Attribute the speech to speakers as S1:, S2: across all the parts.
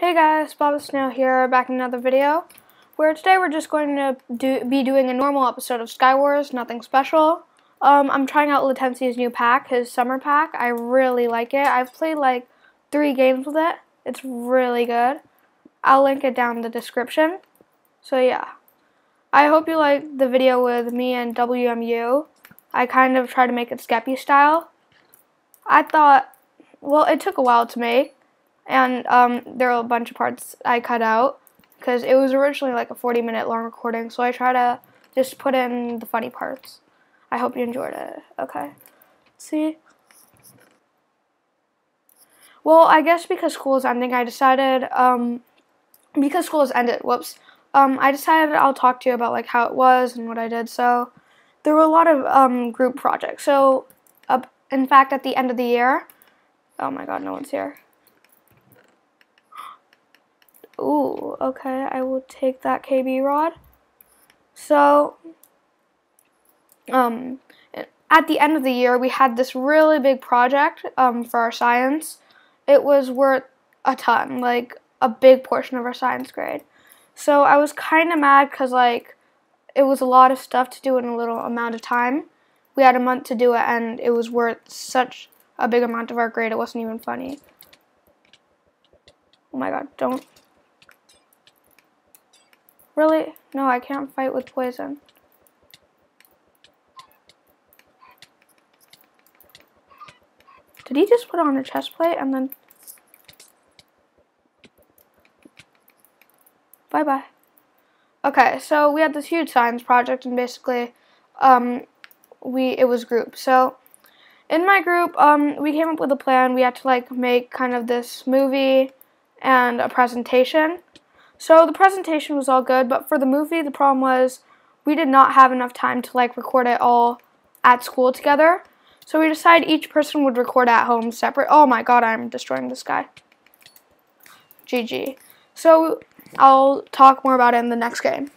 S1: Hey guys, Bob Snow here, back in another video, where today we're just going to do, be doing a normal episode of Skywars, nothing special. Um, I'm trying out Latency's new pack, his summer pack. I really like it. I've played like three games with it. It's really good. I'll link it down in the description. So yeah. I hope you like the video with me and WMU. I kind of tried to make it Skeppy style. I thought, well, it took a while to make and um, there are a bunch of parts I cut out because it was originally like a 40 minute long recording so I try to just put in the funny parts. I hope you enjoyed it. Okay. See? Well, I guess because school is ending, I decided, um, because school has ended, whoops, um, I decided I'll talk to you about like how it was and what I did. So there were a lot of um, group projects. So, uh, in fact, at the end of the year, oh my god, no one's here. Ooh, okay, I will take that KB rod. So, um, at the end of the year, we had this really big project um, for our science. It was worth a ton, like a big portion of our science grade. So I was kind of mad because like it was a lot of stuff to do in a little amount of time. We had a month to do it, and it was worth such a big amount of our grade. It wasn't even funny. Oh my god, don't Really? No, I can't fight with poison. Did he just put on a chest plate and then... Bye-bye. Okay, so we had this huge science project and basically um, we it was group. So in my group, um, we came up with a plan. We had to like make kind of this movie and a presentation. So the presentation was all good, but for the movie, the problem was we did not have enough time to like record it all at school together. So we decided each person would record at home separate. Oh my god, I'm destroying this guy. GG. So I'll talk more about it in the next game.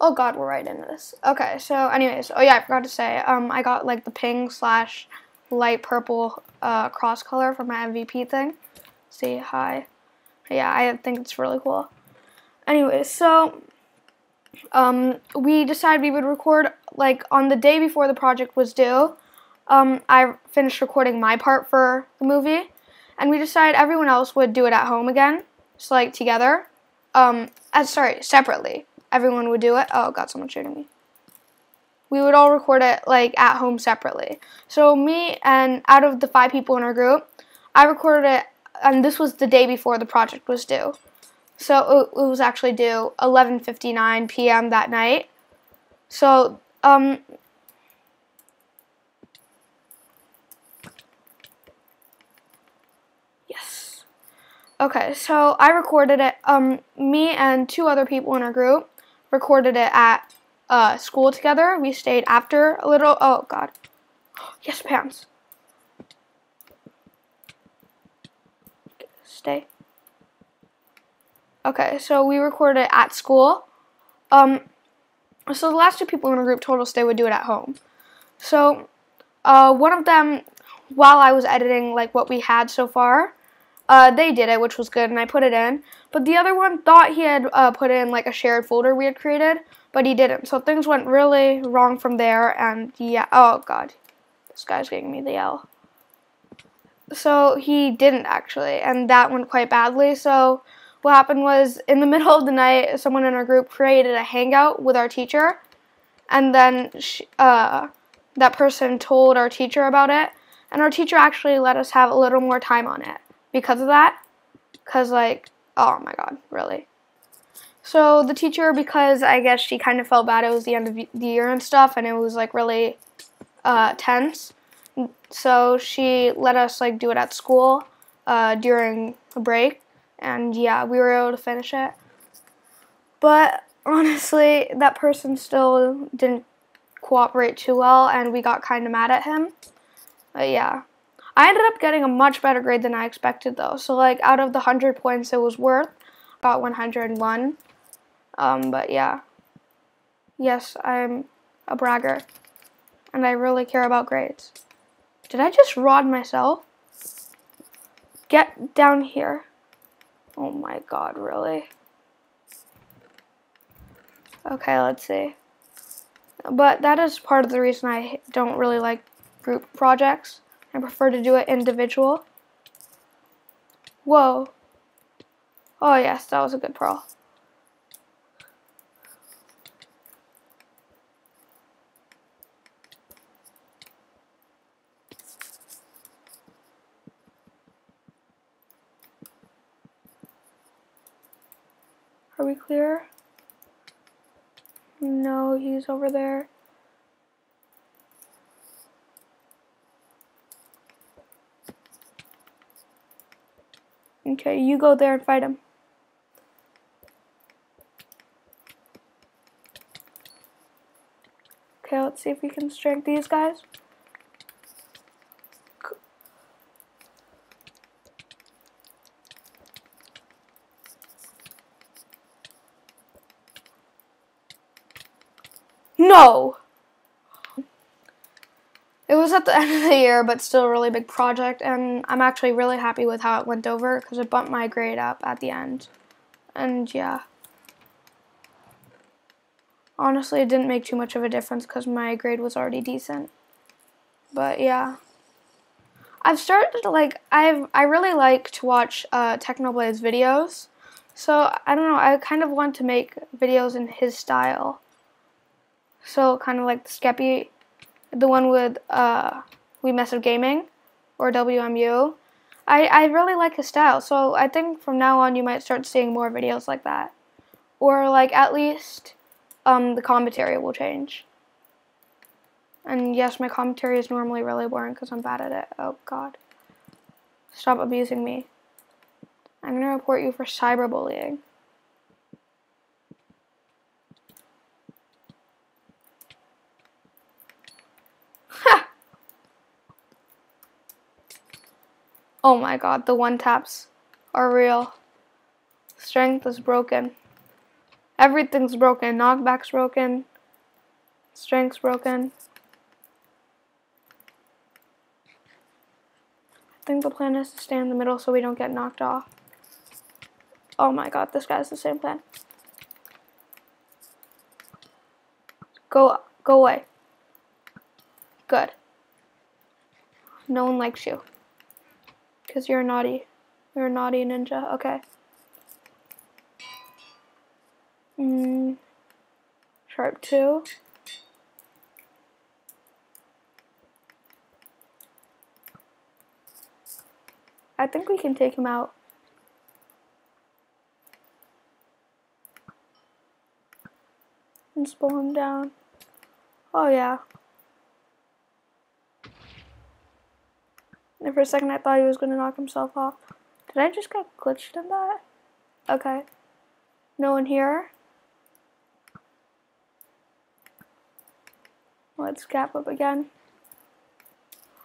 S1: Oh god, we're right into this. Okay, so anyways, oh yeah, I forgot to say, um, I got like the pink slash light purple uh, cross color for my MVP thing. See, hi yeah, I think it's really cool. Anyway, so um, we decided we would record like on the day before the project was due. Um, I finished recording my part for the movie, and we decided everyone else would do it at home again, so like together. Um, sorry, separately. Everyone would do it. Oh, got someone shooting me. We would all record it like at home separately. So me and out of the five people in our group, I recorded it and this was the day before the project was due. So it, was actually due 11:59 p.m. that night. So um Yes. Okay, so I recorded it um me and two other people in our group recorded it at uh, school together. We stayed after a little. Oh god. Yes, pants. Okay, so we recorded at school. Um, so the last two people in the group told us they would do it at home. So uh, one of them, while I was editing like what we had so far, uh, they did it, which was good, and I put it in. But the other one thought he had uh, put in like a shared folder we had created, but he didn't. So things went really wrong from there, and yeah, oh god, this guy's giving me the L so he didn't actually, and that went quite badly. So what happened was in the middle of the night, someone in our group created a hangout with our teacher, and then she, uh, that person told our teacher about it, and our teacher actually let us have a little more time on it because of that. Cause like, oh my god, really. So the teacher, because I guess she kind of felt bad, it was the end of the year and stuff, and it was like really uh, tense so she let us like do it at school uh, during a break, and yeah, we were able to finish it. But honestly, that person still didn't cooperate too well, and we got kind of mad at him. But yeah. I ended up getting a much better grade than I expected though. So like out of the 100 points it was worth, I got 101. Um, but yeah. Yes, I'm a bragger. And I really care about grades. Did I just rod myself? Get down here. Oh my god, really? Okay, let's see. But that is part of the reason I don't really like group projects. I prefer to do it individual. Whoa. Oh yes, that was a good pearl. Are we clear? No, he's over there. Okay, you go there and fight him. Okay, let's see if we can strike these guys. No! It was at the end of the year, but still a really big project, and I'm actually really happy with how it went over because it bumped my grade up at the end. And yeah. Honestly, it didn't make too much of a difference because my grade was already decent. But yeah. I've started to like, I've, I really like to watch uh, Technoblade's videos. So, I don't know, I kind of want to make videos in his style. So, kind of like the Skeppy the one with uh, We Mess with Gaming or WMU. I, I really like his style, so I think from now on you might start seeing more videos like that. Or like at least um, the commentary will change. And yes, my commentary is normally really boring because I'm bad at it. Oh god. Stop abusing me. I'm to report you for cyberbullying. Oh my god, the one taps are real. Strength is broken. Everything's broken. Knockback's broken. Strength's broken. I think the plan is to stay in the middle so we don't get knocked off. Oh my god, this guy's the same plan. Go, go away. Good. No one likes you. Because you're naughty. You're a naughty ninja. Okay. Mm. Sharp 2. I think we can take him out. And slow him down. Oh yeah. For a second I thought he was going to knock himself off. Did I just get glitched in that? Okay. No one here? Let's cap up again.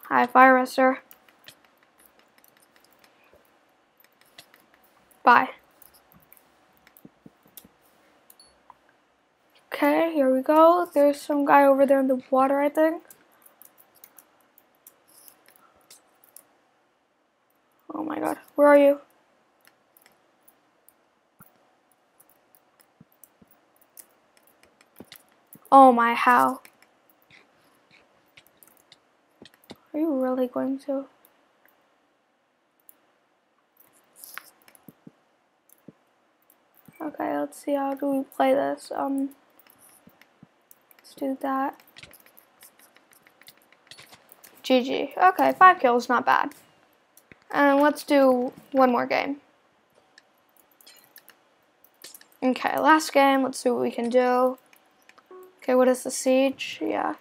S1: Hi, Fire Arrestor. Bye. Okay, here we go. There's some guy over there in the water, I think. Where are you? Oh my, how? Are you really going to? Okay, let's see how do we play this. Um, let's do that. GG. Okay, five kills, not bad. And let's do one more game. Okay, last game. Let's see what we can do. Okay, what is the siege? Yeah.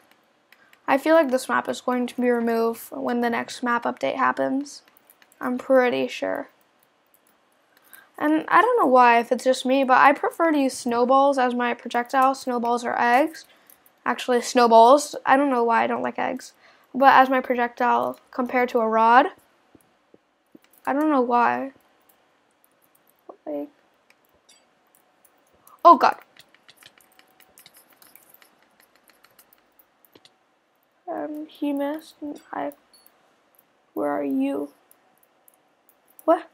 S1: I feel like this map is going to be removed when the next map update happens. I'm pretty sure. And I don't know why, if it's just me, but I prefer to use snowballs as my projectile. Snowballs are eggs. Actually, snowballs. I don't know why I don't like eggs. But as my projectile compared to a rod. I don't know why. Like, oh god. Um, he missed. I. Where are you? What?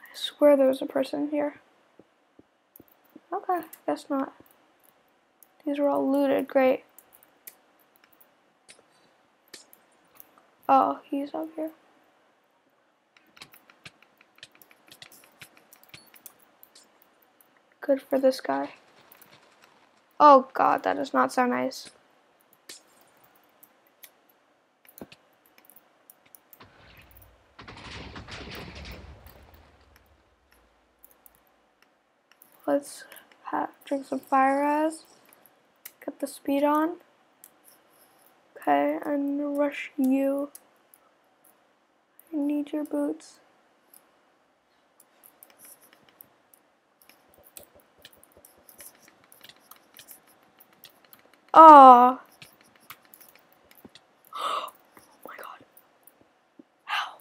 S1: I swear there was a person here. Okay, guess not. These are all looted. Great. Oh, he's up here. Good for this guy. Oh god, that does not sound nice. Let's have, drink some Fire-Res. Get the speed on. Okay, and rush you. I need your boots. Oh. oh my god. How?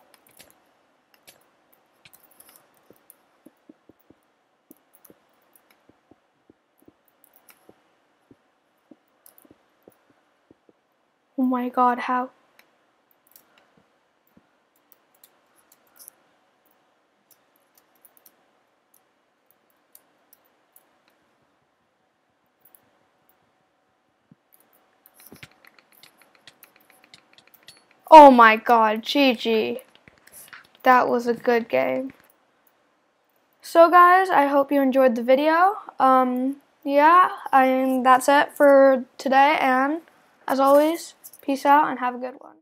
S1: Oh my god, how? Oh my god, GG. That was a good game. So guys, I hope you enjoyed the video. Um, yeah, I and that's it for today. And as always, peace out and have a good one.